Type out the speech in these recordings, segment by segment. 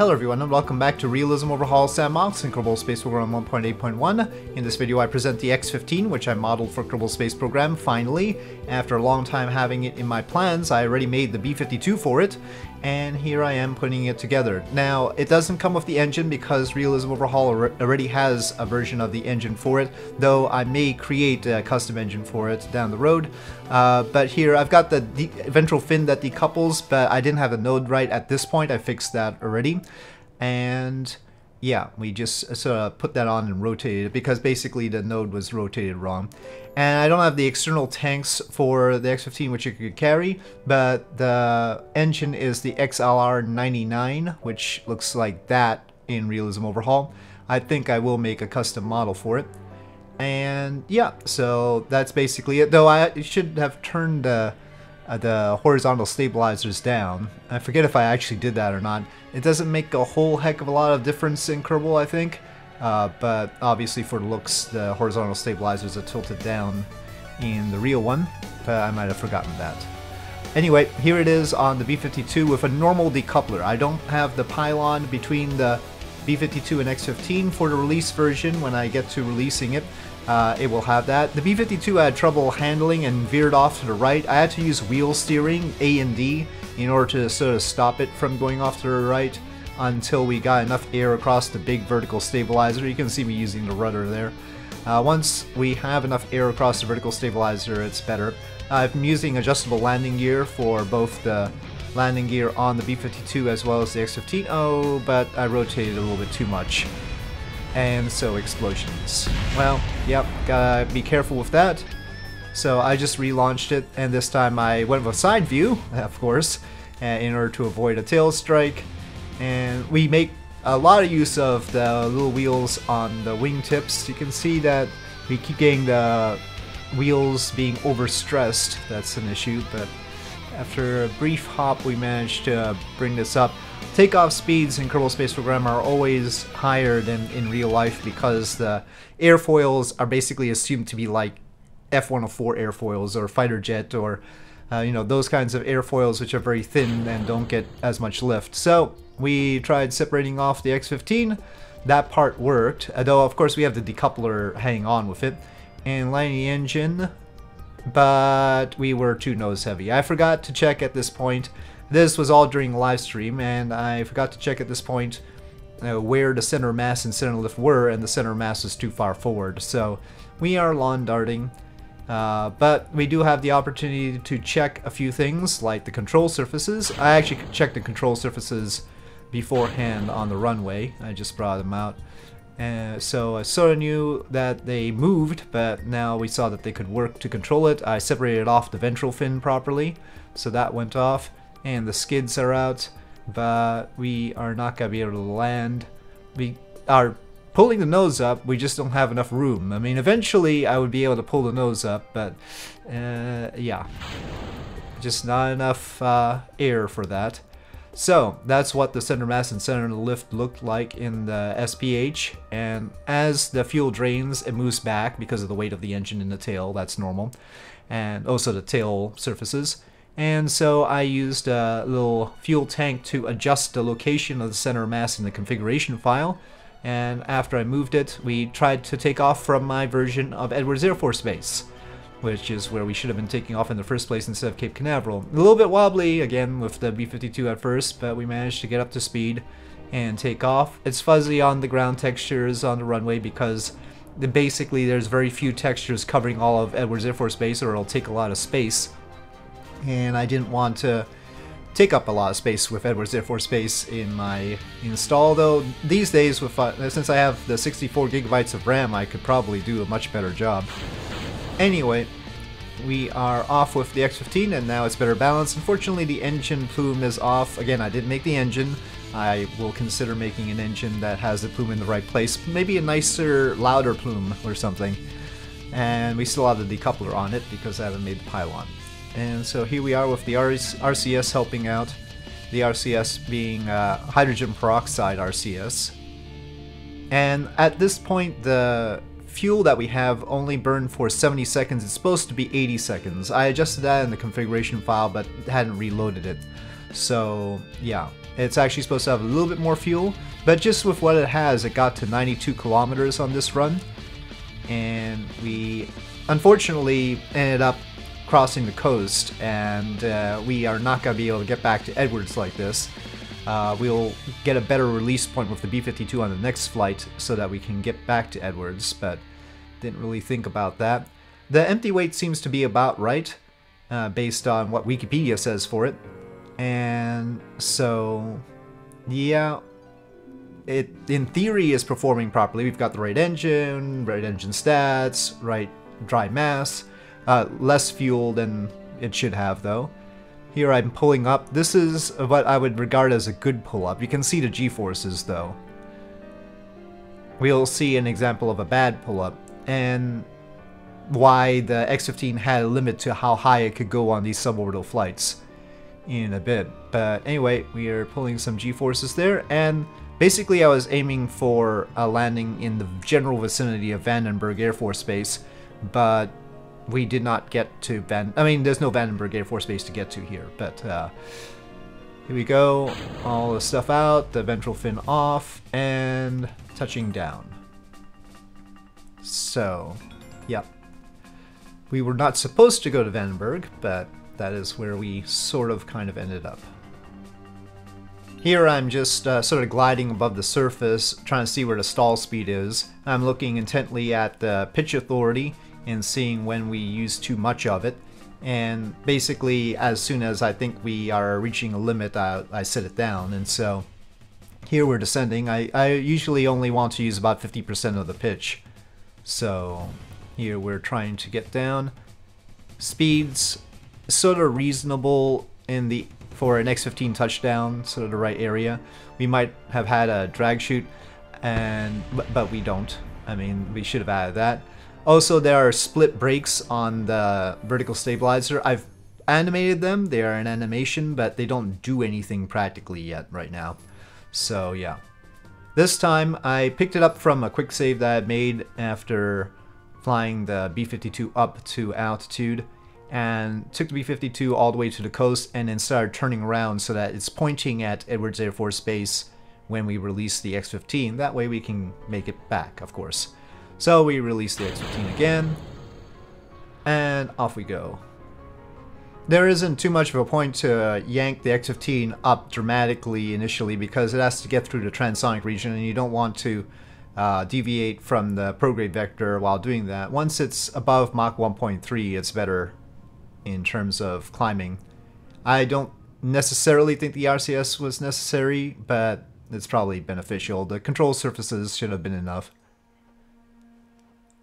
Hello everyone and welcome back to Realism Overhaul Sandbox in Kerbal Space Program 1.8.1. In this video I present the X-15 which I modeled for Kerbal Space Program finally. After a long time having it in my plans I already made the B-52 for it and here I am putting it together. Now it doesn't come with the engine because Realism Overhaul already has a version of the engine for it though I may create a custom engine for it down the road. Uh, but here I've got the ventral fin that decouples but I didn't have the node right at this point. I fixed that already and yeah, we just sort of put that on and rotated it because basically the node was rotated wrong. And I don't have the external tanks for the X-15 which you could carry, but the engine is the XLR-99, which looks like that in Realism Overhaul. I think I will make a custom model for it. And yeah, so that's basically it. Though I should have turned the uh, the horizontal stabilizers down. I forget if I actually did that or not. It doesn't make a whole heck of a lot of difference in Kerbal, I think. Uh, but obviously for looks, the horizontal stabilizers are tilted down in the real one. But I might have forgotten that. Anyway, here it is on the B-52 with a normal decoupler. I don't have the pylon between the B-52 and X-15 for the release version when I get to releasing it uh, it will have that. The B-52 had trouble handling and veered off to the right. I had to use wheel steering, A and D, in order to sort of stop it from going off to the right until we got enough air across the big vertical stabilizer. You can see me using the rudder there. Uh, once we have enough air across the vertical stabilizer, it's better. I'm using adjustable landing gear for both the landing gear on the B-52 as well as the X-15. Oh, but I rotated a little bit too much and so explosions. Well, yep, gotta be careful with that. So I just relaunched it, and this time I went with a side view, of course, uh, in order to avoid a tail strike. And we make a lot of use of the little wheels on the wingtips. You can see that we keep getting the wheels being overstressed. That's an issue, but after a brief hop we managed to bring this up. Takeoff speeds in Kerbal Space Program are always higher than in real life because the airfoils are basically assumed to be like F-104 airfoils or fighter jet or uh, you know those kinds of airfoils which are very thin and don't get as much lift. So we tried separating off the X-15. That part worked, though of course we have the decoupler hanging on with it. And lighting the engine, but we were too nose heavy. I forgot to check at this point this was all during live stream, and I forgot to check at this point uh, where the center mass and center lift were, and the center mass was too far forward. So we are lawn darting, uh, but we do have the opportunity to check a few things, like the control surfaces. I actually checked the control surfaces beforehand on the runway. I just brought them out. Uh, so I sort of knew that they moved, but now we saw that they could work to control it. I separated off the ventral fin properly, so that went off and the skids are out, but we are not to be able to land. We are pulling the nose up, we just don't have enough room. I mean, eventually I would be able to pull the nose up, but uh, yeah. Just not enough uh, air for that. So, that's what the center mass and center lift looked like in the SPH, and as the fuel drains, it moves back because of the weight of the engine in the tail, that's normal, and also the tail surfaces. And so I used a little fuel tank to adjust the location of the center mass in the configuration file. And after I moved it, we tried to take off from my version of Edwards Air Force Base, which is where we should have been taking off in the first place instead of Cape Canaveral. A little bit wobbly, again, with the B-52 at first, but we managed to get up to speed and take off. It's fuzzy on the ground textures on the runway because basically there's very few textures covering all of Edwards Air Force Base or it'll take a lot of space and I didn't want to take up a lot of space with Edwards Air Force Base in my install, though these days, with uh, since I have the 64 gigabytes of RAM, I could probably do a much better job. Anyway, we are off with the X-15 and now it's better balanced. Unfortunately, the engine plume is off. Again, I didn't make the engine. I will consider making an engine that has the plume in the right place. Maybe a nicer, louder plume or something. And we still have the decoupler on it because I haven't made the pylon. And so here we are with the RCS helping out. The RCS being uh, hydrogen peroxide RCS. And at this point, the fuel that we have only burned for 70 seconds. It's supposed to be 80 seconds. I adjusted that in the configuration file, but hadn't reloaded it. So yeah, it's actually supposed to have a little bit more fuel, but just with what it has, it got to 92 kilometers on this run. And we unfortunately ended up crossing the coast, and uh, we are not going to be able to get back to Edwards like this. Uh, we'll get a better release point with the B-52 on the next flight so that we can get back to Edwards, but didn't really think about that. The empty weight seems to be about right, uh, based on what Wikipedia says for it. And so, yeah, it in theory is performing properly. We've got the right engine, right engine stats, right dry mass, uh, less fuel than it should have though. Here I'm pulling up. This is what I would regard as a good pull-up. You can see the g-forces though. We'll see an example of a bad pull-up, and why the X-15 had a limit to how high it could go on these suborbital flights in a bit. But anyway, we are pulling some g-forces there, and basically I was aiming for a landing in the general vicinity of Vandenberg Air Force Base, but we did not get to Van. I mean, there's no Vandenberg Air Force Base to get to here, but uh, here we go. All the stuff out, the ventral fin off, and touching down. So, yep. We were not supposed to go to Vandenberg, but that is where we sort of kind of ended up. Here I'm just uh, sort of gliding above the surface, trying to see where the stall speed is. I'm looking intently at the pitch authority and seeing when we use too much of it. And basically, as soon as I think we are reaching a limit, I, I set it down. And so here we're descending. I, I usually only want to use about 50% of the pitch. So here we're trying to get down. Speeds sort of reasonable in the for an X15 touchdown, sort of the right area. We might have had a drag chute, and but we don't. I mean, we should have added that. Also, there are split brakes on the vertical stabilizer. I've animated them. They are an animation, but they don't do anything practically yet right now. So, yeah. This time, I picked it up from a quick save that I made after flying the B-52 up to altitude and took the B-52 all the way to the coast and then started turning around so that it's pointing at Edwards Air Force Base when we release the X-15. That way we can make it back, of course. So we release the X-15 again, and off we go. There isn't too much of a point to yank the X-15 up dramatically initially because it has to get through the transonic region and you don't want to uh, deviate from the prograde vector while doing that. Once it's above Mach 1.3, it's better in terms of climbing. I don't necessarily think the RCS was necessary, but it's probably beneficial. The control surfaces should have been enough.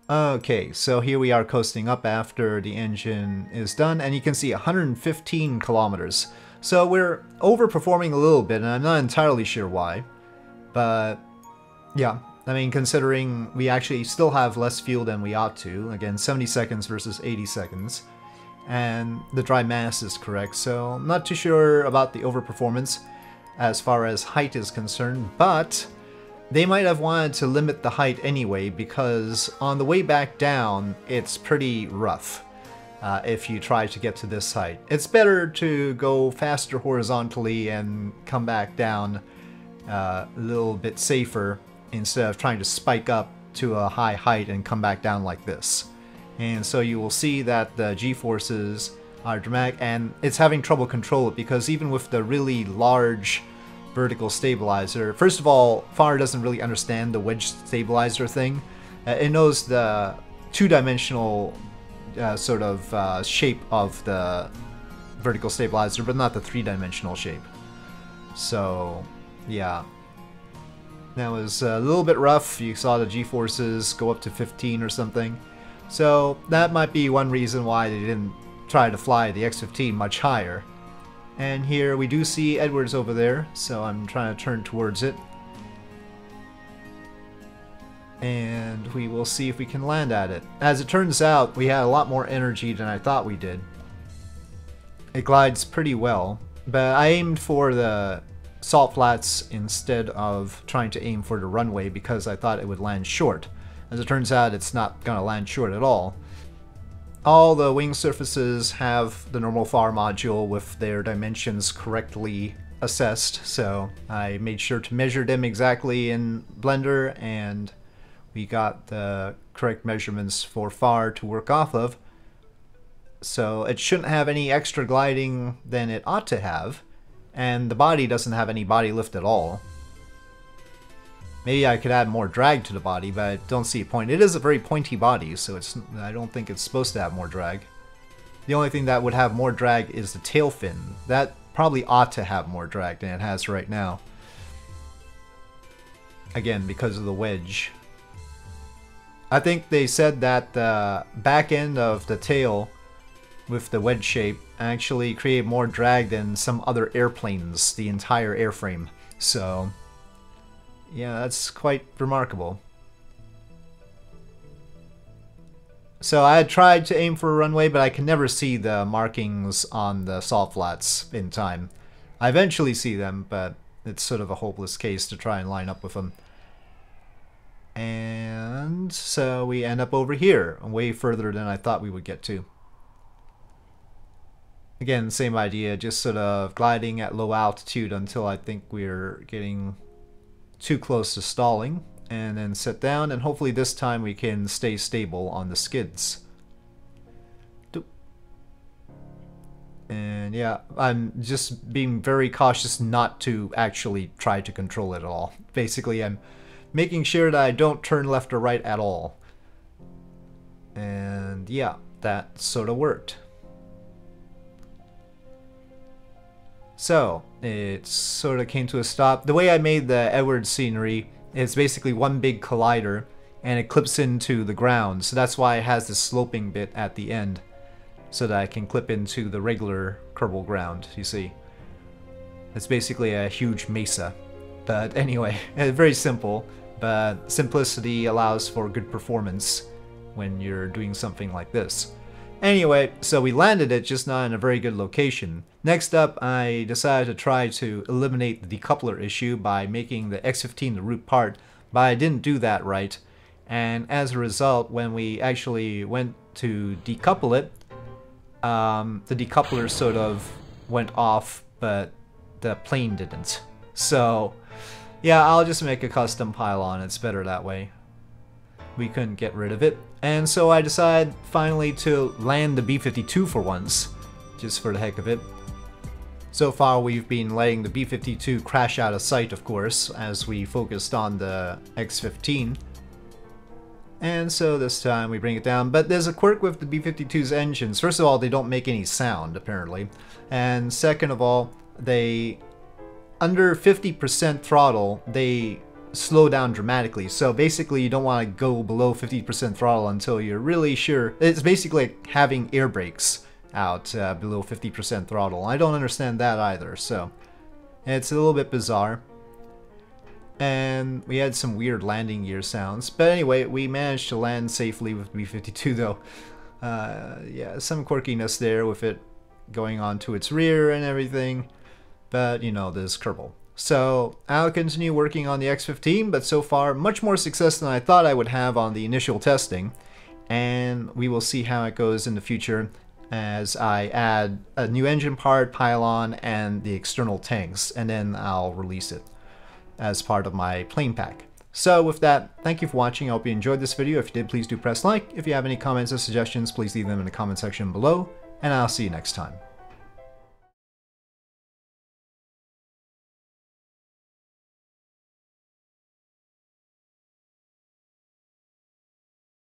Okay, so here we are coasting up after the engine is done, and you can see 115 kilometers. So we're overperforming a little bit, and I'm not entirely sure why. But, yeah, I mean, considering we actually still have less fuel than we ought to, again, 70 seconds versus 80 seconds, and the dry mass is correct, so I'm not too sure about the overperformance as far as height is concerned, but they might have wanted to limit the height anyway because on the way back down, it's pretty rough uh, if you try to get to this height. It's better to go faster horizontally and come back down uh, a little bit safer instead of trying to spike up to a high height and come back down like this. And so you will see that the g-forces are dramatic and it's having trouble control it because even with the really large vertical stabilizer. First of all, FAR doesn't really understand the wedge stabilizer thing. Uh, it knows the two-dimensional uh, sort of uh, shape of the vertical stabilizer, but not the three-dimensional shape. So, yeah. That was a little bit rough. You saw the g-forces go up to 15 or something. So that might be one reason why they didn't try to fly the X-15 much higher. And here we do see Edwards over there, so I'm trying to turn towards it. And we will see if we can land at it. As it turns out, we had a lot more energy than I thought we did. It glides pretty well, but I aimed for the salt flats instead of trying to aim for the runway because I thought it would land short. As it turns out, it's not going to land short at all. All the wing surfaces have the normal FAR module with their dimensions correctly assessed, so I made sure to measure them exactly in Blender and we got the correct measurements for FAR to work off of. So it shouldn't have any extra gliding than it ought to have, and the body doesn't have any body lift at all. Maybe I could add more drag to the body, but I don't see a point. It is a very pointy body, so it's I don't think it's supposed to have more drag. The only thing that would have more drag is the tail fin. That probably ought to have more drag than it has right now. Again, because of the wedge. I think they said that the back end of the tail with the wedge shape actually create more drag than some other airplanes, the entire airframe. So, yeah, that's quite remarkable. So I had tried to aim for a runway, but I can never see the markings on the salt flats in time. I eventually see them, but it's sort of a hopeless case to try and line up with them. And so we end up over here, way further than I thought we would get to. Again, same idea, just sort of gliding at low altitude until I think we're getting too close to stalling. And then sit down, and hopefully this time we can stay stable on the skids. And yeah, I'm just being very cautious not to actually try to control it at all. Basically, I'm making sure that I don't turn left or right at all. And yeah, that sort of worked. So, it sort of came to a stop. The way I made the Edwards scenery is basically one big collider and it clips into the ground. So that's why it has this sloping bit at the end so that I can clip into the regular Kerbal ground, you see. It's basically a huge mesa. But anyway, very simple but simplicity allows for good performance when you're doing something like this. Anyway, so we landed it just not in a very good location. Next up, I decided to try to eliminate the decoupler issue by making the X15 the root part, but I didn't do that right. And as a result, when we actually went to decouple it, um, the decoupler sort of went off, but the plane didn't. So yeah, I'll just make a custom pylon, it's better that way. We couldn't get rid of it, and so I decided finally to land the B-52 for once, just for the heck of it. So far we've been letting the B-52 crash out of sight, of course, as we focused on the X-15. And so this time we bring it down, but there's a quirk with the B-52's engines. First of all, they don't make any sound, apparently. And second of all, they under 50% throttle, they slow down dramatically. So basically, you don't want to go below 50% throttle until you're really sure. It's basically like having air brakes out uh, below 50% throttle. I don't understand that either, so it's a little bit bizarre. And we had some weird landing gear sounds. But anyway, we managed to land safely with B-52 though. Uh, yeah, some quirkiness there with it going on to its rear and everything but you know, this Kerbal. So I'll continue working on the X15, but so far much more success than I thought I would have on the initial testing. And we will see how it goes in the future as I add a new engine part, pylon, and the external tanks, and then I'll release it as part of my plane pack. So with that, thank you for watching. I hope you enjoyed this video. If you did, please do press like. If you have any comments or suggestions, please leave them in the comment section below, and I'll see you next time.